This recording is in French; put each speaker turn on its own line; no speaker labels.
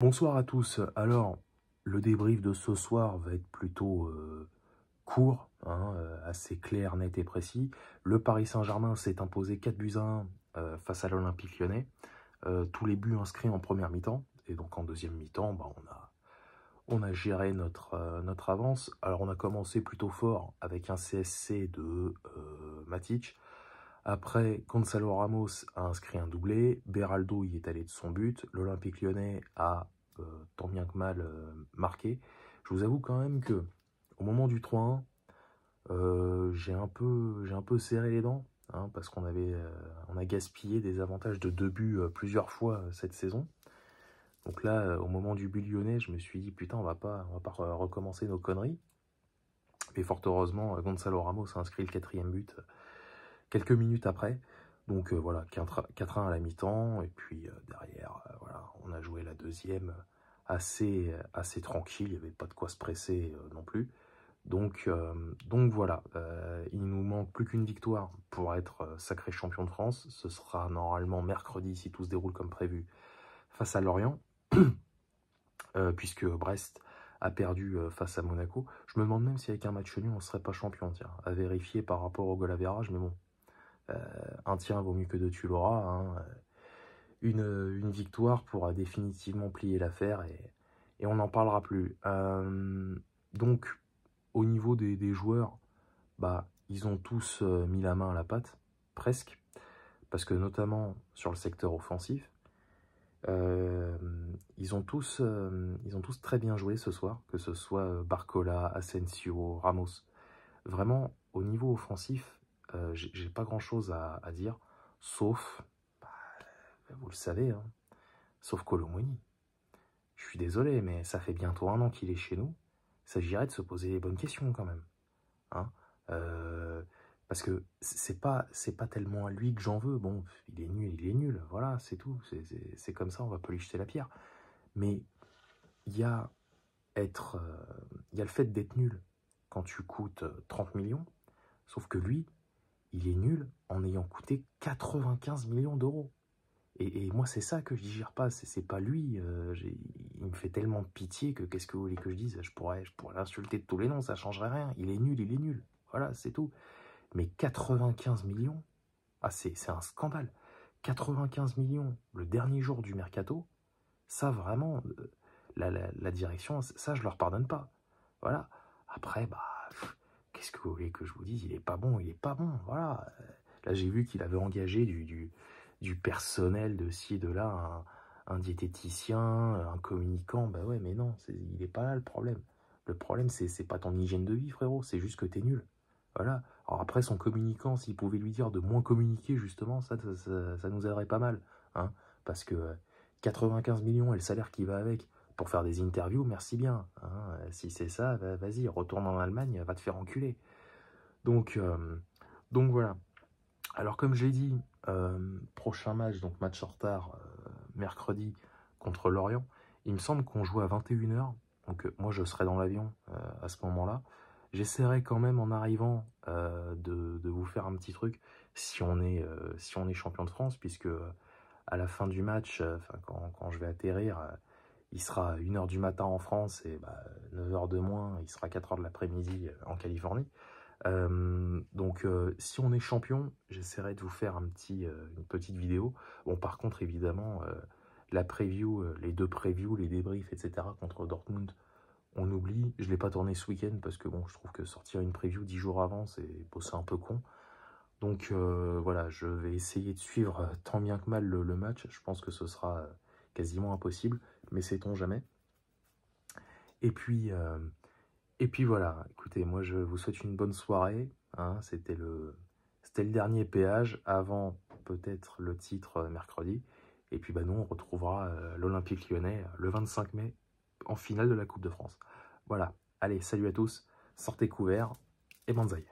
Bonsoir à tous. Alors, le débrief de ce soir va être plutôt euh, court, hein, euh, assez clair, net et précis. Le Paris Saint-Germain s'est imposé 4 buts à 1 euh, face à l'Olympique lyonnais. tous les buts inscrits en première mi-temps. Et donc en deuxième mi-temps, bah, on, a, géré notre, notre avance. Alors on a commencé plutôt fort avec un CSC de Matic. Après, Gonzalo Ramos a inscrit un doublé, Beraldo y est allé de son but, l'Olympique lyonnais a euh, tant bien que mal euh, marqué. Je vous avoue quand même que au moment du 3-1, euh, j'ai un, peu, un peu serré les dents, hein, parce qu'on avait on a gaspillé des avantages de deux buts plusieurs fois cette saison. Donc là, au moment du but lyonnais, je me suis dit, putain, on va pas, va pas recommencer nos conneries. Mais fort heureusement, Gonzalo Ramos a inscrit le quatrième but quelques minutes après. Donc euh, voilà, 4-1 à la mi-temps, et puis euh, derrière, euh, on a joué la deuxième assez, assez tranquille, il n'y avait pas de quoi se presser non plus. Donc, donc voilà, il nous manque plus qu'une victoire pour être sacré champion de France. Ce sera normalement mercredi, si tout se déroule comme prévu, face à Lorient, puisque Brest a perdu face à Monaco. Je me demande même si avec un match nul, on ne serait pas champion, tiens, à vérifier par rapport au à mais bon, un tien vaut mieux que deux, tu l'auras. Hein. Une, victoire pourra définitivement plier l'affaire et, on n'en parlera plus. Euh, donc, au niveau des, joueurs, bah, ils ont tous euh, mis la main à la pâte, presque, parce que notamment sur le secteur offensif, ils, ont tous, ils ont tous très bien joué ce soir, que ce soit Barcola, Asensio, Ramos. Vraiment, au niveau offensif, euh, j'ai pas grand chose à, dire, sauf, bah, vous le savez, hein, sauf Colomoni. Je suis désolé, mais ça fait bientôt un an qu'il est chez nous. Il s'agirait de se poser les bonnes questions quand même. Hein euh, parce que c'est pas pas tellement à lui que j'en veux. Bon, il est nul, il est nul. Voilà, c'est tout. C'est comme ça, on va pas lui jeter la pierre. Mais il y a être, euh, il y a le fait d'être nul quand tu coûtes 30 millions. Sauf que lui, il est nul en ayant coûté 95 millions d'euros. Et, moi, c'est ça que je digère pas. C'est pas lui. Euh, il me fait tellement pitié que qu'est-ce que vous voulez que je dise? Je pourrais, je pourrais l'insulter de tous les noms, ça changerait rien. Il est nul, il est nul. Voilà, c'est tout. Mais 95 millions, ah, c'est un scandale. 95 millions le dernier jour du mercato, ça vraiment, euh, la, direction, ça je leur pardonne pas. Voilà. Après, bah, qu'est-ce que vous voulez que je vous dise? Il est pas bon, il est pas bon, voilà. Là, j'ai vu qu'il avait engagé du, personnel de ci et de là, un, diététicien, un communicant. Bah ouais, mais non, il est pas là le problème. Le problème, c'est pas ton hygiène de vie, frérot, c'est juste que t'es nul. Voilà. Alors après, son communicant, s'il pouvait lui dire de moins communiquer, justement, ça, ça, nous aiderait pas mal. Hein, parce que 95 millions et le salaire qui va avec, pour faire des interviews, merci bien. Hein. Si c'est ça, vas-y, retourne en Allemagne, va te faire enculer. Donc, euh, donc voilà. Alors comme je l'ai dit, euh, prochain match, donc match en retard, euh, mercredi contre Lorient. Il me semble qu'on joue à 21h, donc moi je serai dans l'avion à ce moment-là. J'essaierai quand même en arrivant de, vous faire un petit truc si on est, si on est champion de France, puisque à la fin du match, quand, quand, je vais atterrir, il sera 1h du matin en France et 9h bah, de moins, il sera 4h de l'après-midi euh, en Californie. Euh, donc euh, si on est champion, j'essaierai de vous faire une petite vidéo. Bon par contre évidemment, la preview, les deux previews, les débriefs, etc. contre Dortmund, on oublie. Je ne l'ai pas tourné ce week-end parce que bon, je trouve que sortir une preview 10 jours avant, c'est un peu con. Donc voilà, je vais essayer de suivre tant bien que mal le match. Je pense que ce sera quasiment impossible mais sait-on jamais. Et puis, euh, et puis voilà, écoutez, moi je vous souhaite une bonne soirée. Hein, C'était le, dernier péage avant peut-être le titre euh, mercredi. Et puis bah, nous, on retrouvera euh, l'Olympique lyonnais le 25 mai en finale de la Coupe de France. Voilà, allez, salut à tous, sortez couverts et banzai.